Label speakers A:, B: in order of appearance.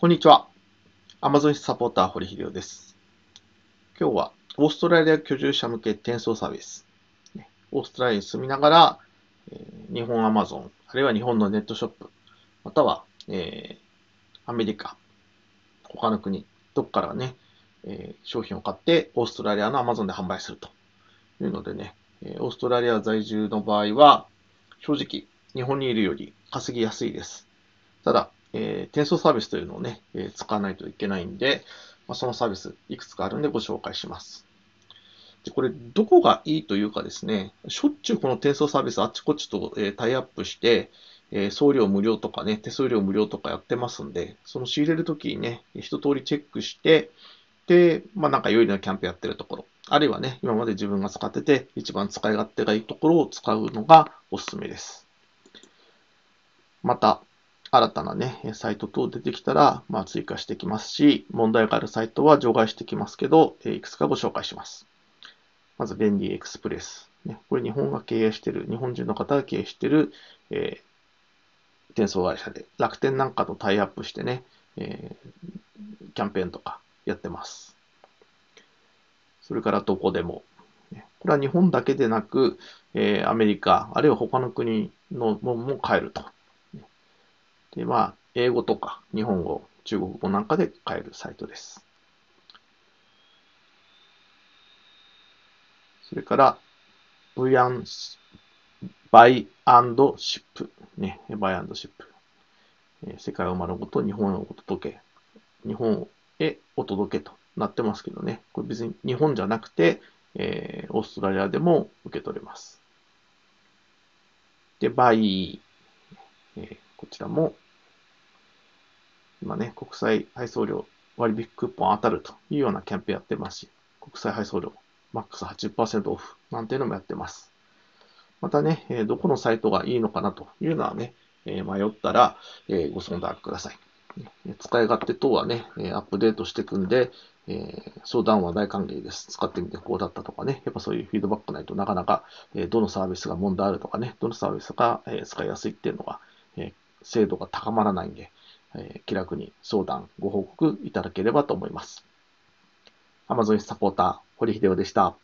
A: こんにちは。Amazon サポーター、堀秀夫です。今日は、オーストラリア居住者向け転送サービス。オーストラリアに住みながら、日本 Amazon、あるいは日本のネットショップ、または、えーアメリカ、他の国、どこからね、えー商品を買って、オーストラリアの Amazon で販売するというのでね、オーストラリア在住の場合は、正直、日本にいるより稼ぎやすいです。ただ、えー転送サービスというのをね、えー使わないといけないんで、まあ、そのサービスいくつかあるんでご紹介します。でこれ、どこがいいというかですね、しょっちゅうこの転送サービスあっちこっちと、えータイアップして、え送料無料とかね、手数料無料とかやってますんで、その仕入れるときにね、一通りチェックして、で、まあなんか有利なキャンペーンやってるところ、あるいはね、今まで自分が使ってて、一番使い勝手がいいところを使うのがおすすめです。また、新たなね、サイト等出てきたら、まあ、追加してきますし、問題があるサイトは除外してきますけど、いくつかご紹介します。まず、便利エクスプレス。これ日本が経営している、日本人の方が経営している、えー転送会社で、楽天なんかとタイアップしてね、えーキャンペーンとかやってます。それからどこでも。これは日本だけでなく、えーアメリカ、あるいは他の国のものも買えると。で、まあ、英語とか日本語、中国語なんかで買えるサイトです。それから、ブイアン、バイアンドシップ。ね、バイアンドシップ。え世界を丸ごと日本へお届け。日本へお届けとなってますけどね。これ別に日本じゃなくて、えーオーストラリアでも受け取れます。で、バイ、えーこちらも、ね、国際配送料割引クーポン当たるというようなキャンペーンやってますし、国際配送料マックス80%オフなんていうのもやってます。またね、えどこのサイトがいいのかなというのはね、え迷ったら、えご相談ください。使い勝手等はね、アップデートしていくんで、え相談は大歓迎です。使ってみてこうだったとかね、やっぱそういうフィードバックないとなかなか、えどのサービスが問題あるとかね、どのサービスが、え使いやすいっていうのが、え精度が高まらないんで、え気楽に相談、ご報告いただければと思います。Amazon サポーター、堀秀夫でした。